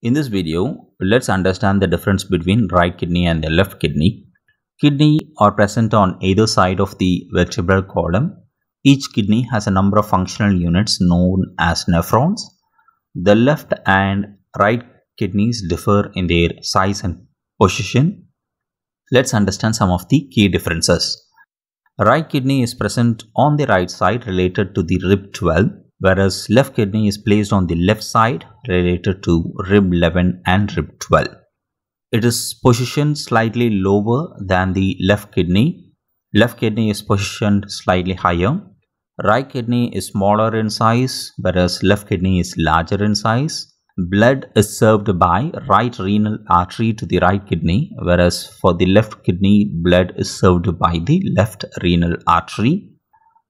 In this video, let's understand the difference between right kidney and the left kidney. Kidney are present on either side of the vertebral column. Each kidney has a number of functional units known as nephrons. The left and right kidneys differ in their size and position. Let's understand some of the key differences. Right kidney is present on the right side related to the rib 12 whereas left kidney is placed on the left side related to rib 11 and rib 12. It is positioned slightly lower than the left kidney. Left kidney is positioned slightly higher. Right kidney is smaller in size whereas left kidney is larger in size. Blood is served by right renal artery to the right kidney whereas for the left kidney blood is served by the left renal artery.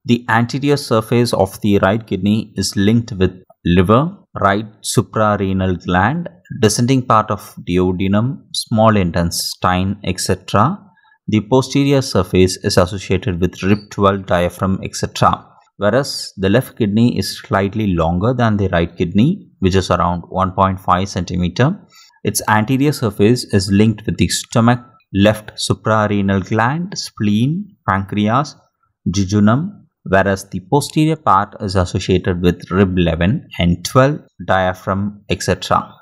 The anterior surface of the right kidney is linked with liver, right suprarenal gland, descending part of duodenum, small intestine, etc. The posterior surface is associated with rib 12 diaphragm, etc. Whereas the left kidney is slightly longer than the right kidney, which is around 1.5 centimeter. Its anterior surface is linked with the stomach, left suprarenal gland, spleen, pancreas, jejunum, whereas the posterior part is associated with rib 11 and 12 diaphragm etc.